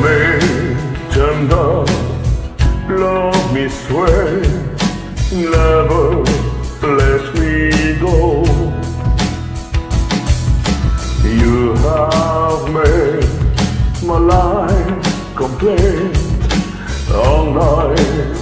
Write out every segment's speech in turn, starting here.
Me tender, love me sweet, never let me go. You have made my life complete, and I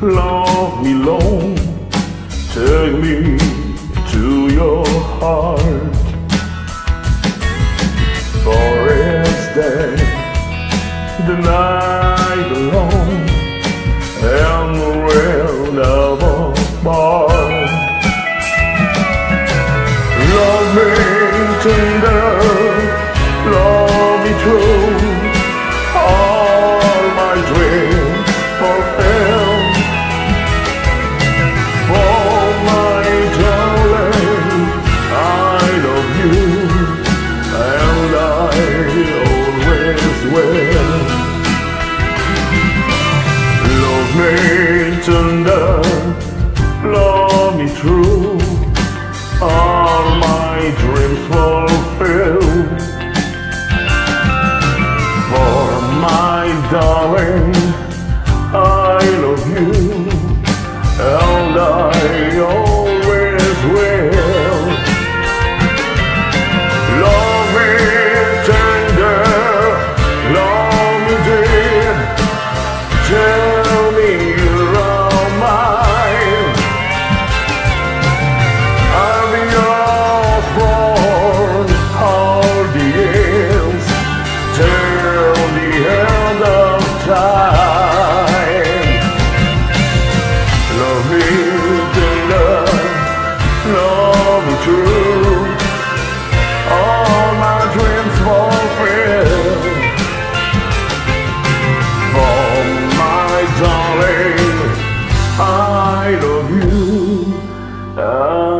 love me long. Take me to your heart. For it's day The night alone And we'll never part Love me tender made thunder love me true. all my dreams fall I love you. I